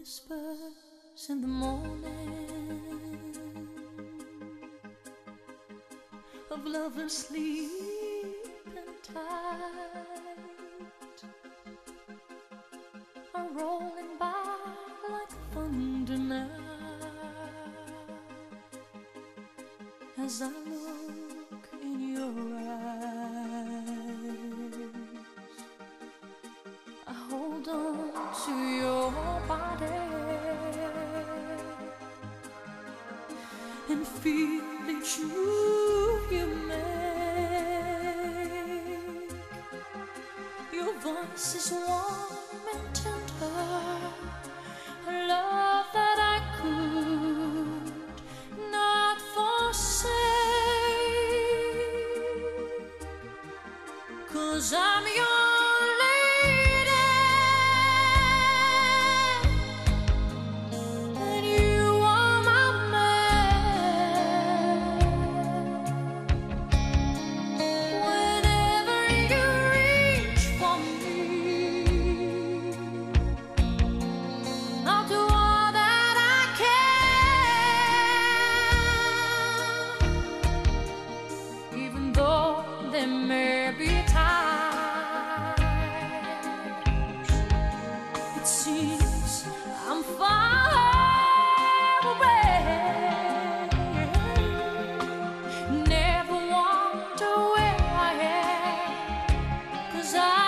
whispers in the morning of lovers sleeping tight are rolling by like thunder now as I look in your eyes. I hold on to your body and feel each move you make. Your voice is warm and tender, a love that I could not forsake. Cause I'm your it seems I'm far away. Never wonder where I cause I.